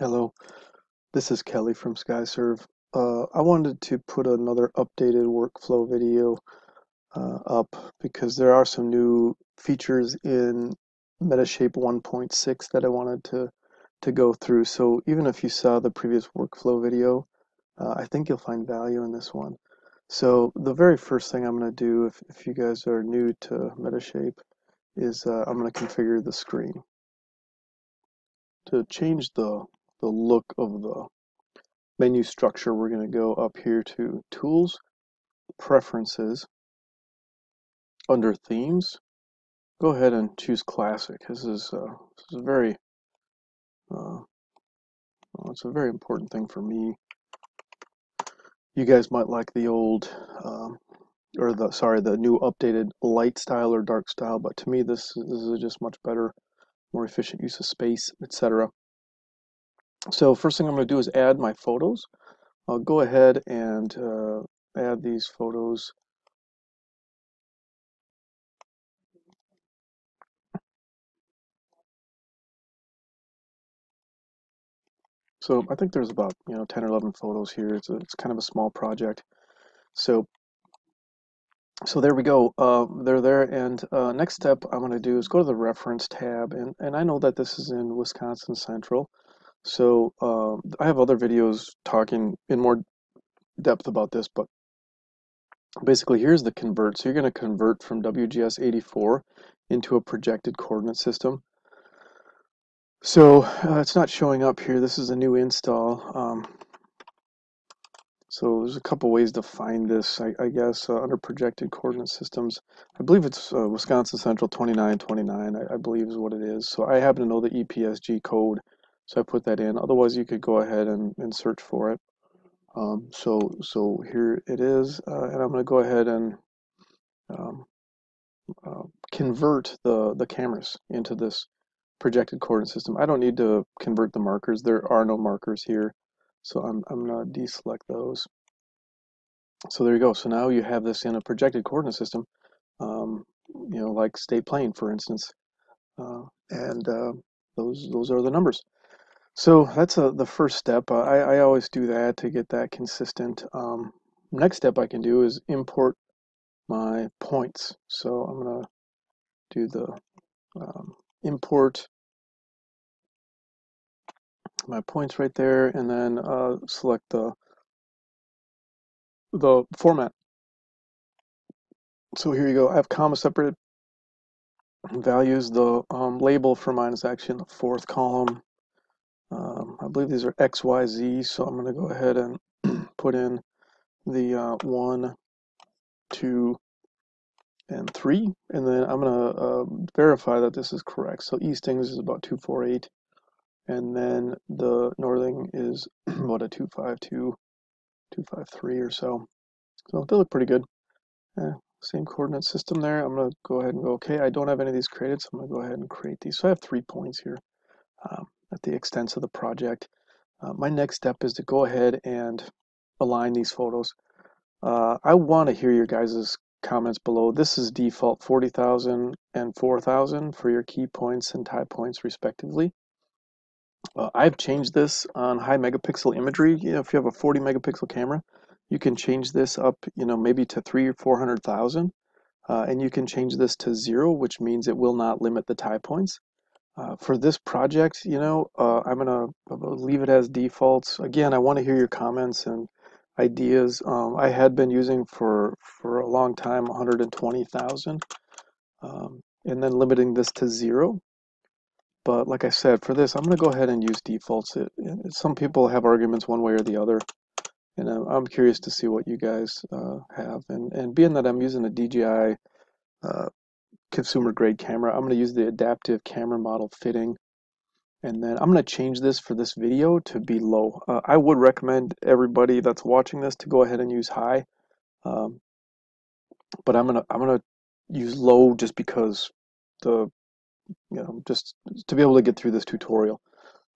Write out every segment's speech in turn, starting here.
Hello, this is Kelly from SkySurv. Uh, I wanted to put another updated workflow video uh, up because there are some new features in Metashape 1.6 that I wanted to, to go through. So even if you saw the previous workflow video, uh, I think you'll find value in this one. So the very first thing I'm going to do if, if you guys are new to Metashape is uh, I'm going to configure the screen. To change the the look of the menu structure, we're going to go up here to Tools, Preferences, under Themes. Go ahead and choose Classic. This is, uh, this is a very, uh, well, it's a very important thing for me. You guys might like the old, um, or the sorry, the new updated light style or dark style, but to me this, this is just much better, more efficient use of space, etc. So first thing I'm going to do is add my photos. I'll go ahead and uh, add these photos. So I think there's about you know 10 or 11 photos here. It's a, it's kind of a small project. So so there we go. Uh, they're there. And uh, next step I'm going to do is go to the reference tab. And, and I know that this is in Wisconsin Central. So um, I have other videos talking in more depth about this, but basically here's the convert. So you're going to convert from WGS 84 into a projected coordinate system. So uh, it's not showing up here. This is a new install. Um, so there's a couple ways to find this, I, I guess, uh, under projected coordinate systems. I believe it's uh, Wisconsin Central 2929, I, I believe is what it is. So I happen to know the EPSG code so I put that in. Otherwise, you could go ahead and, and search for it. Um, so, so here it is, uh, and I'm going to go ahead and um, uh, convert the, the cameras into this projected coordinate system. I don't need to convert the markers. There are no markers here. So I'm, I'm going to deselect those. So there you go. So now you have this in a projected coordinate system, um, you know, like state plane, for instance. Uh, and uh, those, those are the numbers. So that's a, the first step. Uh, I, I always do that to get that consistent. Um, next step I can do is import my points. So I'm going to do the um, import my points right there and then uh, select the the format. So here you go. I have comma separated values. The um, label for mine is actually in the fourth column. Um, I believe these are X, Y, Z, so I'm going to go ahead and put in the uh, 1, 2, and 3, and then I'm going to uh, verify that this is correct. So Eastings is about 248, and then the Northing is about a 252, 253 or so. So they look pretty good. Yeah, same coordinate system there. I'm going to go ahead and go, okay, I don't have any of these created, so I'm going to go ahead and create these. So I have three points here. Um, at the extent of the project. Uh, my next step is to go ahead and align these photos. Uh, I want to hear your guys' comments below. This is default 40,000 and 4,000 for your key points and tie points respectively. Uh, I've changed this on high megapixel imagery. You know, if you have a 40 megapixel camera, you can change this up, you know, maybe to three or 400,000. Uh, and you can change this to zero, which means it will not limit the tie points. Uh, for this project, you know, uh, I'm gonna leave it as defaults. Again, I want to hear your comments and ideas. Um, I had been using for for a long time 120,000, um, and then limiting this to zero. But like I said, for this, I'm gonna go ahead and use defaults. It, it, some people have arguments one way or the other, and I'm, I'm curious to see what you guys uh, have. And and being that I'm using a DJI consumer grade camera. I'm going to use the adaptive camera model fitting. And then I'm going to change this for this video to be low. Uh, I would recommend everybody that's watching this to go ahead and use high. Um, but I'm going to, I'm going to use low just because the, you know, just to be able to get through this tutorial.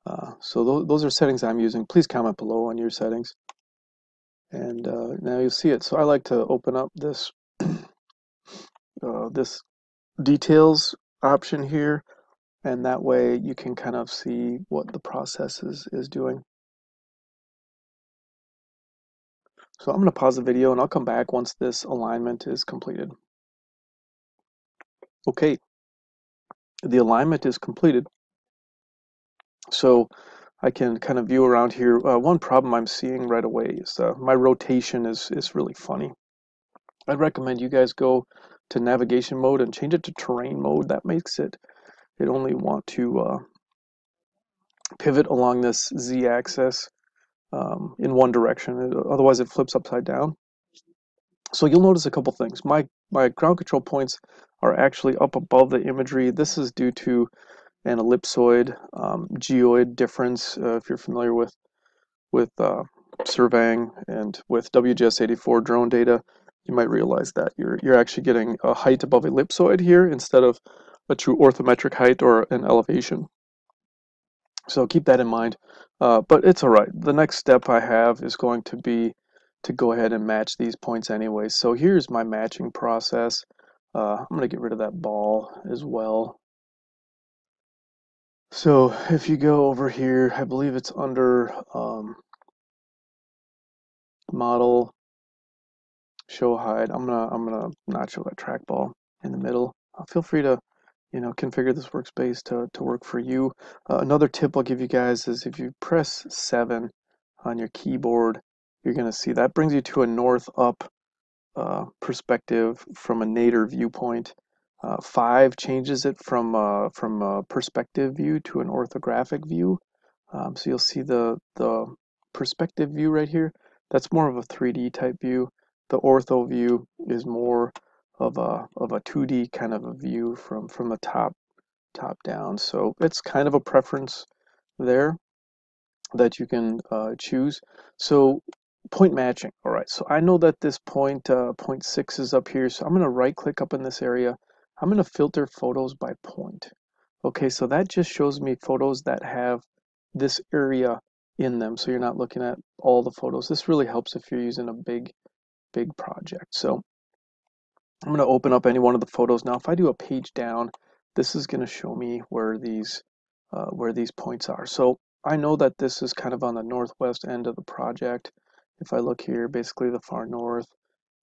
Uh, so th those are settings I'm using. Please comment below on your settings. And uh, now you'll see it. So I like to open up this uh, this details option here and that way you can kind of see what the process is, is doing. So I'm going to pause the video and I'll come back once this alignment is completed. Okay, the alignment is completed. So I can kind of view around here. Uh, one problem I'm seeing right away is uh, my rotation is, is really funny. I'd recommend you guys go to navigation mode and change it to terrain mode. That makes it, it only want to uh, pivot along this z-axis um, in one direction. Otherwise it flips upside down. So you'll notice a couple things. My, my ground control points are actually up above the imagery. This is due to an ellipsoid um, geoid difference. Uh, if you're familiar with with uh, surveying and with WGS84 drone data, you might realize that you're you're actually getting a height above ellipsoid here instead of a true orthometric height or an elevation. So keep that in mind. Uh, but it's all right. The next step I have is going to be to go ahead and match these points anyway. So here's my matching process. Uh, I'm going to get rid of that ball as well. So if you go over here, I believe it's under um, model show hide. I'm gonna I'm gonna not show that trackball in the middle. Uh, feel free to you know configure this workspace to, to work for you. Uh, another tip I'll give you guys is if you press 7 on your keyboard, you're gonna see that brings you to a north up uh, perspective from a nadir viewpoint. Uh, five changes it from uh, from a perspective view to an orthographic view. Um, so you'll see the the perspective view right here. That's more of a 3D type view. The ortho view is more of a of a 2D kind of a view from from the top top down. So it's kind of a preference there that you can uh, choose. So point matching. All right. So I know that this point uh, point six is up here. So I'm going to right click up in this area I'm going to filter photos by point. Okay, so that just shows me photos that have this area in them. So you're not looking at all the photos. This really helps if you're using a big, big project. So I'm going to open up any one of the photos. Now, if I do a page down, this is going to show me where these, uh, where these points are. So I know that this is kind of on the northwest end of the project. If I look here, basically the far north,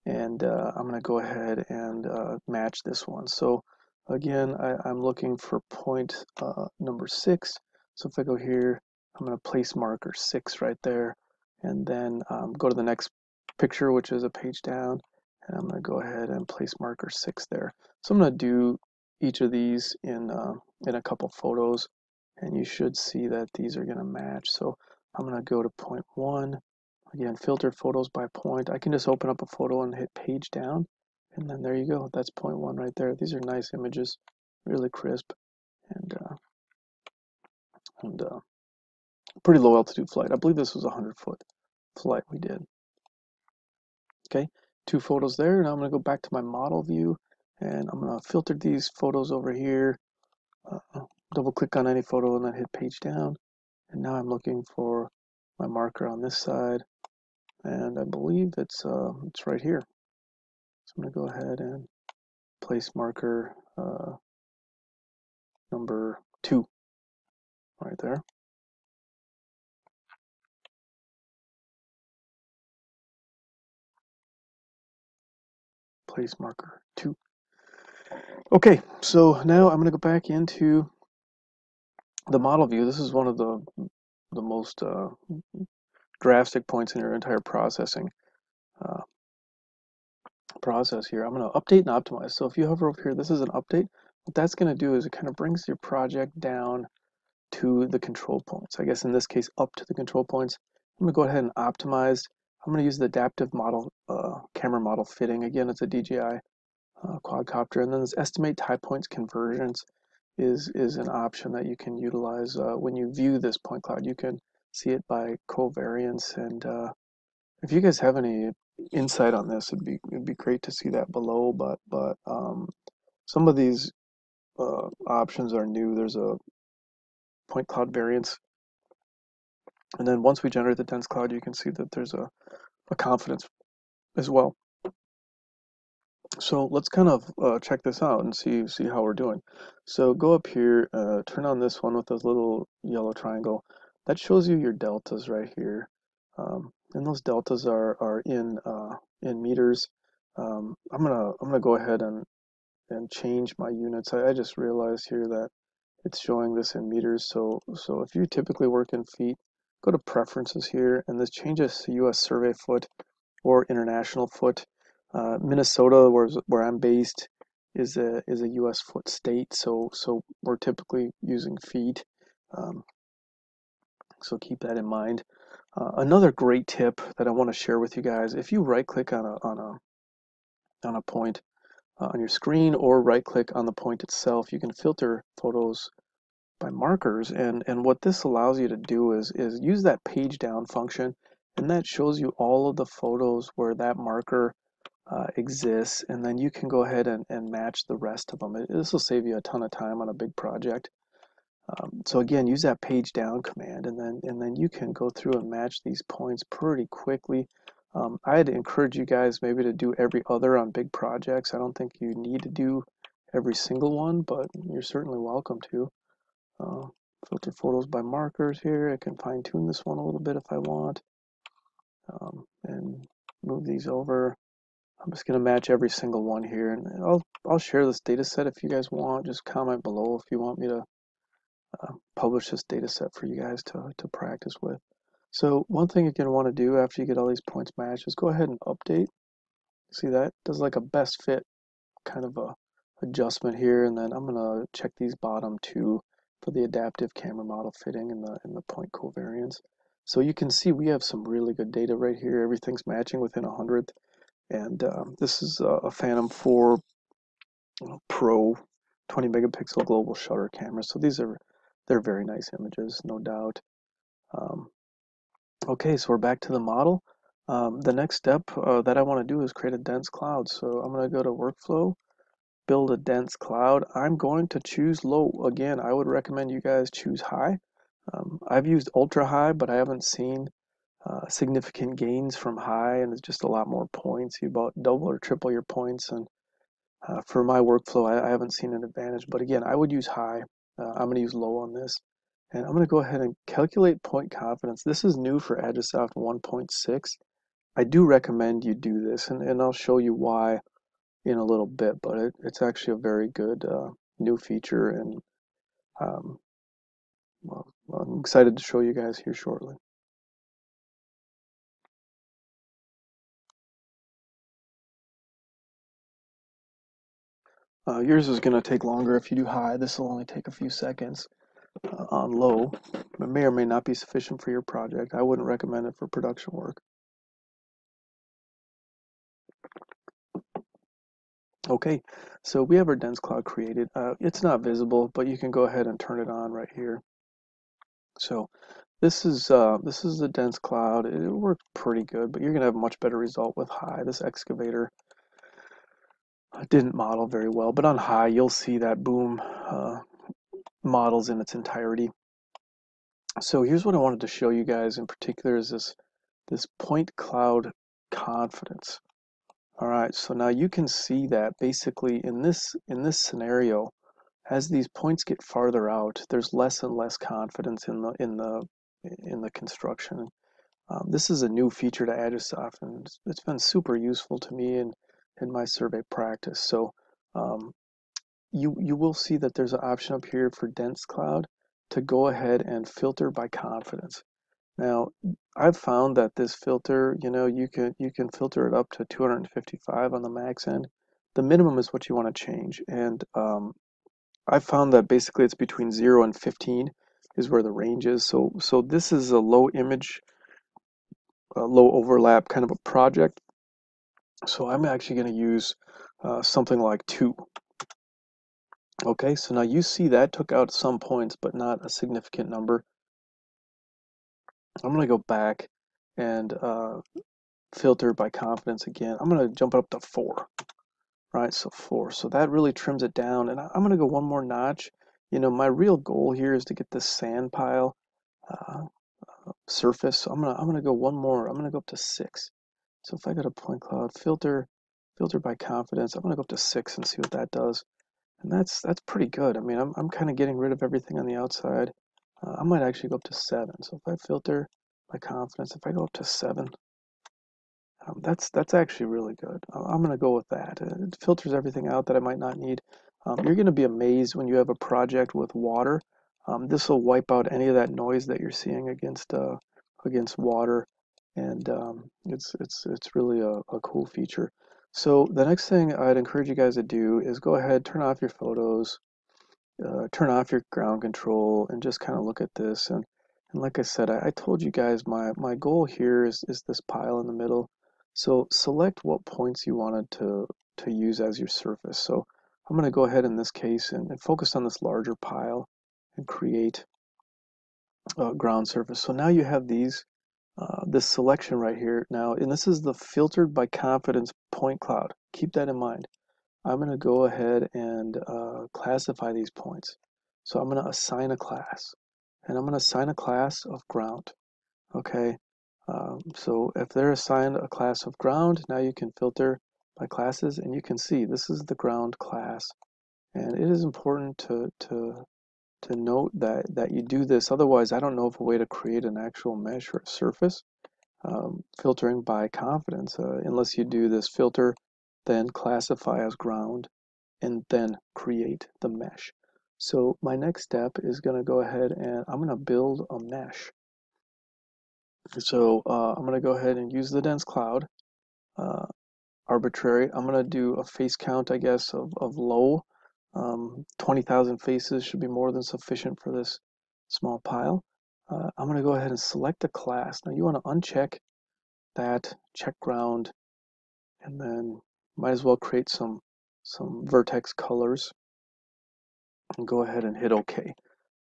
and uh, I'm going to go ahead and uh, match this one. So again, I, am looking for point uh, number six. So if I go here, I'm going to place marker six right there, and then um, go to the next picture, which is a page down, and I'm going to go ahead and place marker six there. So I'm going to do each of these in uh, in a couple photos, and you should see that these are going to match. So I'm going to go to point one, Again, filter photos by point. I can just open up a photo and hit page down. And then there you go. That's point one right there. These are nice images, really crisp and uh, and uh, pretty low altitude flight. I believe this was a 100 foot flight we did. Okay, two photos there. Now I'm going to go back to my model view and I'm going to filter these photos over here. Uh, double click on any photo and then hit page down. And now I'm looking for my marker on this side and I believe it's uh, it's right here. So I'm going to go ahead and place marker uh, number two right there. Place marker two. Okay, so now I'm going to go back into the model view. This is one of the the most uh, drastic points in your entire processing uh, process here. I'm going to update and optimize. So if you hover over here, this is an update. What that's going to do is it kind of brings your project down to the control points. I guess in this case, up to the control points. I'm going to go ahead and optimize. I'm going to use the adaptive model uh, camera model fitting. Again, it's a DJI uh, quadcopter. And then this estimate tie points covariance is, is an option that you can utilize uh, when you view this point cloud. You can see it by covariance. And uh, if you guys have any insight on this, it'd be it'd be great to see that below. But but um, some of these uh, options are new. There's a point cloud variance, and then once we generate the dense cloud, you can see that there's a, a confidence as well. So let's kind of uh, check this out and see see how we're doing. So go up here, uh, turn on this one with this little yellow triangle. That shows you your deltas right here. Um, and those deltas are, are in uh, in meters. Um, I'm gonna I'm gonna go ahead and and change my units. I, I just realized here that it's showing this in meters. So so if you typically work in feet, go to preferences here, and this changes to U.S. survey foot or international foot. Uh, Minnesota, where, where I'm based, is a is a U.S. foot state, so so we're typically using feet. Um, so keep that in mind. Uh, another great tip that I want to share with you guys: if you right-click on a on a on a point uh, on your screen or right-click on the point itself, you can filter photos by markers. And and what this allows you to do is is use that page down function, and that shows you all of the photos where that marker uh, exists, and then you can go ahead and, and match the rest of them. This will save you a ton of time on a big project. Um, so again, use that page down command, and then and then you can go through and match these points pretty quickly. Um, I'd encourage you guys maybe to do every other on big projects. I don't think you need to do every single one, but you're certainly welcome to. Uh, filter photos by markers here. I can fine tune this one a little bit if I want. Um, and move these over. I'm just going to match every single one here and I'll, I'll share this data set if you guys want. Just comment below if you want me to uh, publish this data set for you guys to, to practice with. So one thing you're going to want to do after you get all these points matched is go ahead and update. See that? Does like a best fit kind of a adjustment here and then I'm going to check these bottom two for the adaptive camera model fitting and the, and the point covariance. So you can see we have some really good data right here. Everything's matching within a hundredth. And um, this is a Phantom 4 Pro 20 megapixel global shutter camera. So these are they're very nice images, no doubt. Um, okay, so we're back to the model. Um, the next step uh, that I want to do is create a dense cloud. So I'm going to go to workflow, build a dense cloud. I'm going to choose low. Again, I would recommend you guys choose high. Um, I've used ultra high, but I haven't seen uh, significant gains from high and it's just a lot more points. You about double or triple your points. And uh, for my workflow, I, I, haven't seen an advantage. But again, I would use high. Uh, I'm going to use low on this. And I'm going to go ahead and calculate point confidence. This is new for Agisoft 1.6. I do recommend you do this, and, and I'll show you why in a little bit, but it, it's actually a very good uh, new feature, and um, well, I'm excited to show you guys here shortly. Uh, yours is going to take longer if you do high. This will only take a few seconds uh, on low. It may or may not be sufficient for your project. I wouldn't recommend it for production work. Okay, so we have our dense cloud created. Uh, it's not visible, but you can go ahead and turn it on right here. So this is uh, this is the dense cloud. It, worked pretty good, but you're going to have a much better result with high. This excavator didn't model very well, but on high, you'll see that boom uh, models in its entirety. So here's what I wanted to show you guys in particular is this, this point cloud confidence. All right, so now you can see that basically in this, in this scenario, as these points get farther out, there's less and less confidence in the, in the, in the construction. Um, this is a new feature to Agisoft, and it's been super useful to me and in my survey practice. So um, you, you will see that there's an option up here for dense cloud to go ahead and filter by confidence. Now, I've found that this filter, you know, you can you can filter it up to 255 on the max end. The minimum is what you want to change, and um, I found that basically it's between 0 and 15 is where the range is. So so this is a low image, a low overlap kind of a project. So I'm actually going to use uh, something like 2. Okay, so now you see that took out some points, but not a significant number. I'm going to go back and uh, filter by confidence again. I'm going to jump it up to 4. Right, so 4. So that really trims it down. And I'm going to go one more notch. You know, my real goal here is to get this sand pile uh, uh, surface. So I'm going to I'm going to go one more. I'm going to go up to 6. So if I go to point cloud filter, filter by confidence. I'm going to go up to six and see what that does. And that's that's pretty good. I mean, I'm, I'm kind of getting rid of everything on the outside. Uh, I might actually go up to seven. So if I filter my confidence, if I go up to seven, um, that's that's actually really good. I'm going to go with that. It filters everything out that I might not need. Um, you're going to be amazed when you have a project with water. Um, this will wipe out any of that noise that you're seeing against uh, against water, and um, it's it's it's really a, a cool feature. So the next thing I'd encourage you guys to do is go ahead, turn off your photos, uh, turn off your ground control, and just kind of look at this. And, and like I said, I, I told you guys my, my goal here is, is this pile in the middle. So select what points you wanted to, to use as your surface. So I'm going to go ahead in this case and, and focus on this larger pile and create a ground surface. So now you have these uh, this selection right here now, and this is the filtered by confidence point cloud. Keep that in mind. I'm going to go ahead and uh, classify these points. So I'm going to assign a class, and I'm going to assign a class of ground. Okay, um, so if they're assigned a class of ground, now you can filter by classes, and you can see this is the ground class. And it is important to, to to note that, that you do this. Otherwise, I don't know of a way to create an actual measure a surface um, filtering by confidence uh, unless you do this filter, then classify as ground, and then create the mesh. So my next step is going to go ahead and I'm going to build a mesh. So uh, I'm going to go ahead and use the dense cloud uh, arbitrary. I'm going to do a face count, I guess, of, of low um, 20,000 faces should be more than sufficient for this small pile. Uh, I'm going to go ahead and select a class. Now you want to uncheck that, check ground, and then might as well create some some vertex colors and go ahead and hit OK.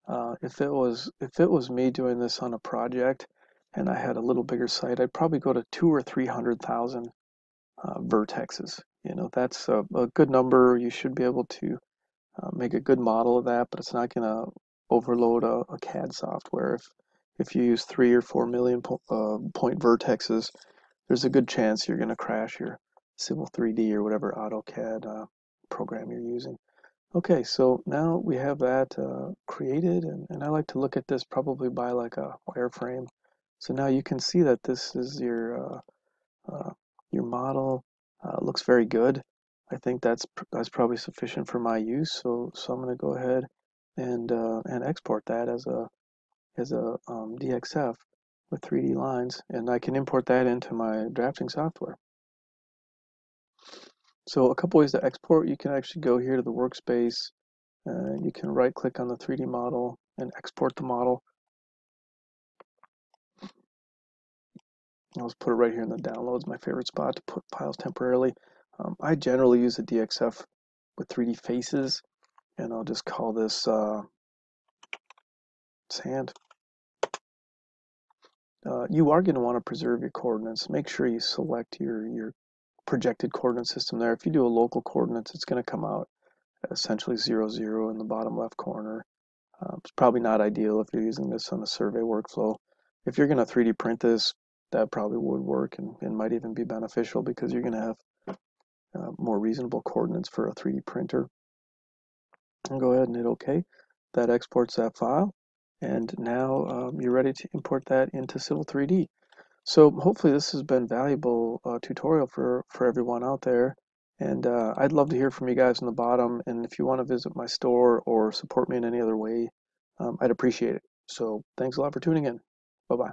Uh, if it was if it was me doing this on a project and I had a little bigger site, I'd probably go to two or three hundred thousand uh, vertexes. You know that's a, a, good number. You should be able to uh, make a good model of that, but it's not going to overload a, a, CAD software. If if you use three or four million po uh, point vertexes, there's a good chance you're going to crash your Civil 3D or whatever AutoCAD uh, program you're using. Okay, so now we have that uh, created, and, and I like to look at this probably by like a wireframe. So now you can see that this is your uh, uh, your model. looks very good. I think that's that's probably sufficient for my use. So so I'm going to go ahead and uh, and export that as a as a um, DXF with 3D lines, and I can import that into my drafting software. So a couple ways to export, you can actually go here to the workspace, and you can right click on the 3D model and export the model. I'll just put it right here in the downloads, my favorite spot to put files temporarily. Um, I generally use a DXF with 3D faces, and I'll just call this uh, sand. Uh, you are going to want to preserve your coordinates. Make sure you select your, your projected coordinate system there. If you do a local coordinates, it's going to come out essentially 0, 0 in the bottom left corner. Uh, it's probably not ideal if you're using this on the survey workflow. If you're going to 3D print this, that probably would work and, and might even be beneficial because you're going to have uh, more reasonable coordinates for a 3D printer. And go ahead and hit OK. That exports that file. And now um, you're ready to import that into Civil 3D. So hopefully this has been valuable uh, tutorial for, for everyone out there. And uh, I'd love to hear from you guys in the bottom. And if you want to visit my store or support me in any other way, um, I'd appreciate it. So thanks a lot for tuning in. Bye-bye.